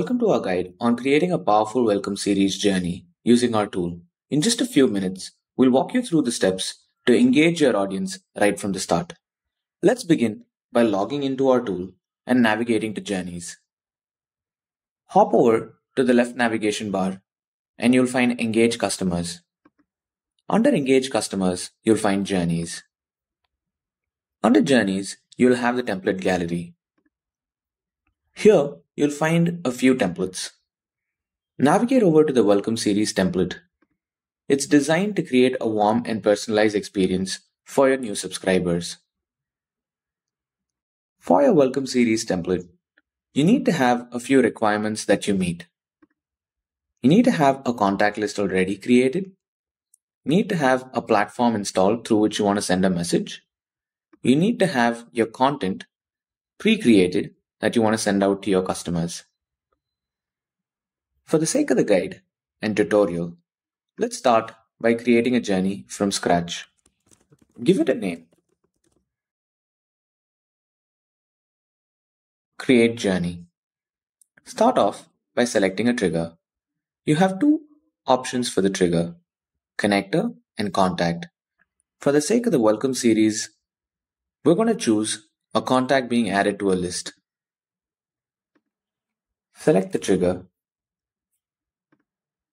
Welcome to our guide on creating a powerful welcome series journey using our tool. In just a few minutes, we'll walk you through the steps to engage your audience right from the start. Let's begin by logging into our tool and navigating to journeys. Hop over to the left navigation bar and you'll find engage customers. Under engage customers, you'll find journeys. Under journeys, you'll have the template gallery. Here, you'll find a few templates. Navigate over to the welcome series template. It's designed to create a warm and personalized experience for your new subscribers. For your welcome series template, you need to have a few requirements that you meet. You need to have a contact list already created. You need to have a platform installed through which you want to send a message. You need to have your content pre-created that you want to send out to your customers. For the sake of the guide and tutorial, let's start by creating a journey from scratch. Give it a name. Create journey. Start off by selecting a trigger. You have two options for the trigger, connector and contact. For the sake of the welcome series, we're going to choose a contact being added to a list. Select the trigger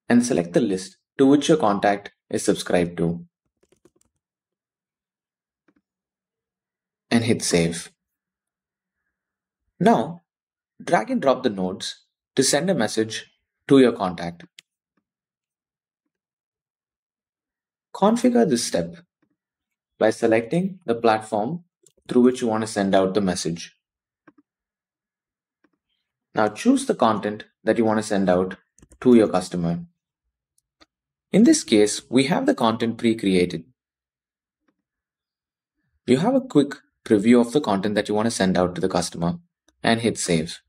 and select the list to which your contact is subscribed to and hit save. Now, drag and drop the nodes to send a message to your contact. Configure this step by selecting the platform through which you want to send out the message. Now choose the content that you want to send out to your customer. In this case, we have the content pre-created. You have a quick preview of the content that you want to send out to the customer and hit save.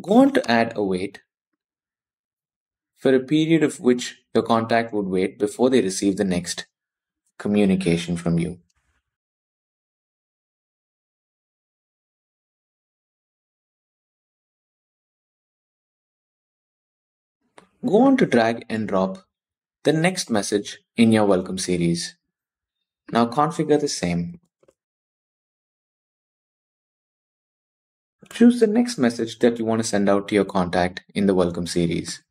Go on to add a wait for a period of which your contact would wait before they receive the next communication from you. Go on to drag and drop the next message in your welcome series. Now configure the same. Choose the next message that you want to send out to your contact in the welcome series.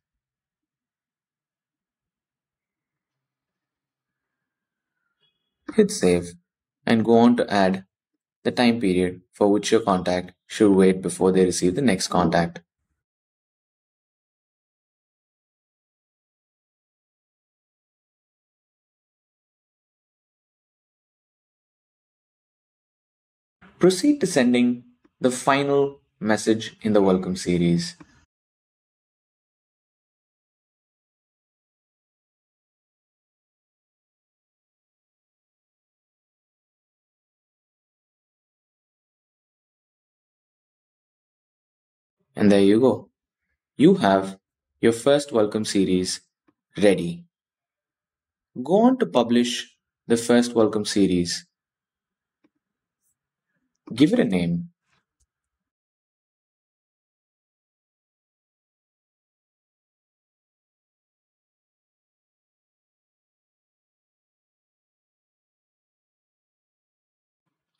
Hit save and go on to add the time period for which your contact should wait before they receive the next contact. Proceed to sending the final message in the welcome series. And there you go. You have your first welcome series ready. Go on to publish the first welcome series Give it a name.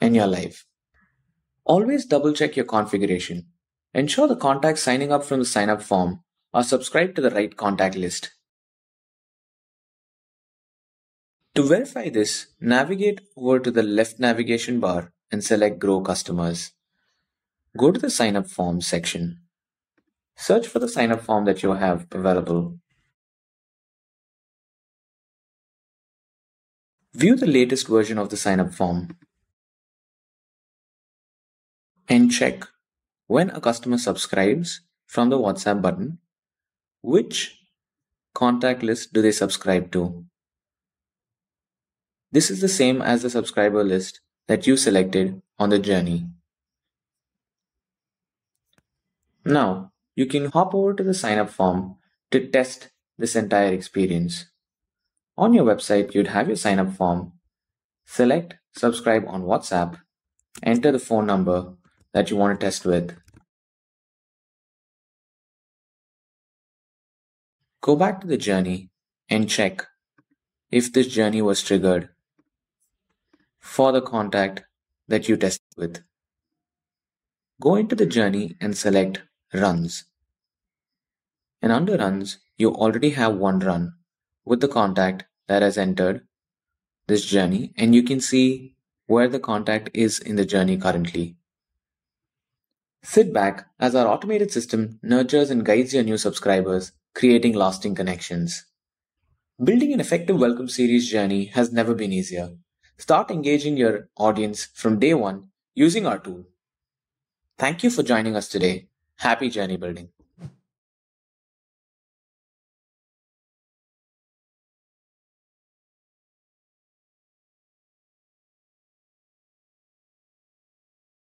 And you're live. Always double check your configuration. Ensure the contacts signing up from the sign up form are subscribed to the right contact list. To verify this, navigate over to the left navigation bar and select Grow Customers. Go to the Sign Up Form section. Search for the sign up form that you have available. View the latest version of the sign up form and check when a customer subscribes from the WhatsApp button, which contact list do they subscribe to? This is the same as the subscriber list that you selected on the journey. Now, you can hop over to the sign up form to test this entire experience. On your website, you'd have your sign up form. Select subscribe on WhatsApp, enter the phone number that you want to test with. Go back to the journey and check if this journey was triggered for the contact that you tested with. Go into the journey and select runs. And under runs, you already have one run with the contact that has entered this journey and you can see where the contact is in the journey currently. Sit back as our automated system nurtures and guides your new subscribers, creating lasting connections. Building an effective welcome series journey has never been easier. Start engaging your audience from day one using our tool. Thank you for joining us today. Happy journey building.